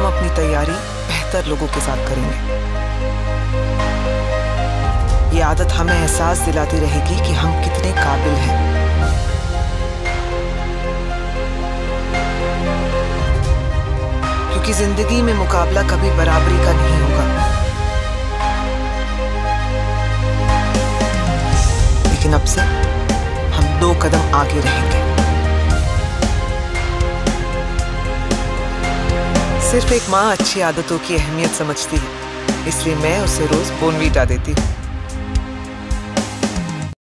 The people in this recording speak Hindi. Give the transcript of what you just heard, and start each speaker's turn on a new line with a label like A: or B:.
A: हम अपनी तैयारी बेहतर लोगों के साथ करेंगे। ये आदत हमें एहसास दिलाती रहेगी कि हम कितने काबिल हैं। क्योंकि ज़िंदगी में मुकाबला कभी बराबरी का नहीं होगा। लेकिन अब से हम दो कदम आगे रहेंगे। सिर्फ़ एक माँ अच्छी आदतों की अहमियत समझती है, इसलिए मैं उसे रोज बोनवीटा देती हूँ।